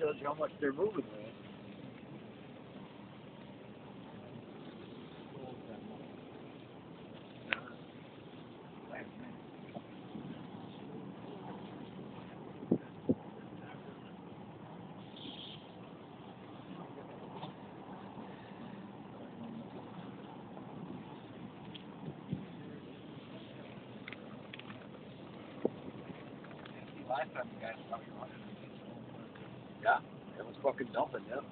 tells you how much they're moving, man. Last time you guys probably wanted to fucking dumping, yeah.